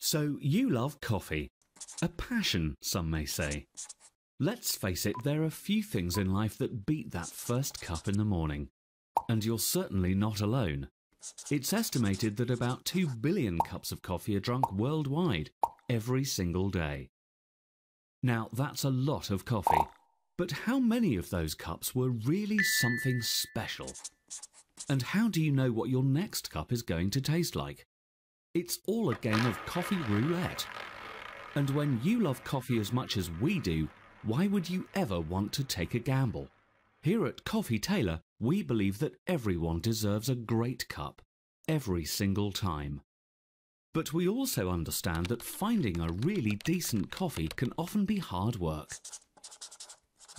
So you love coffee. A passion, some may say. Let's face it, there are few things in life that beat that first cup in the morning. And you're certainly not alone. It's estimated that about 2 billion cups of coffee are drunk worldwide every single day. Now, that's a lot of coffee. But how many of those cups were really something special? And how do you know what your next cup is going to taste like? It's all a game of coffee roulette. And when you love coffee as much as we do, why would you ever want to take a gamble? Here at Coffee Tailor, we believe that everyone deserves a great cup, every single time. But we also understand that finding a really decent coffee can often be hard work.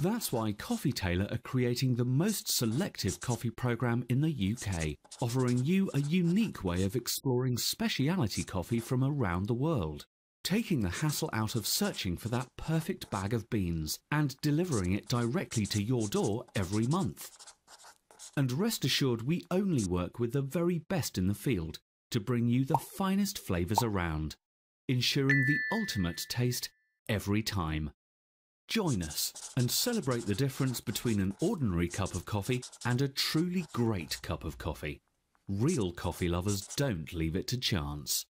That's why Coffee Tailor are creating the most selective coffee program in the UK, offering you a unique way of exploring speciality coffee from around the world, taking the hassle out of searching for that perfect bag of beans and delivering it directly to your door every month. And rest assured, we only work with the very best in the field to bring you the finest flavours around, ensuring the ultimate taste every time. Join us and celebrate the difference between an ordinary cup of coffee and a truly great cup of coffee. Real coffee lovers don't leave it to chance.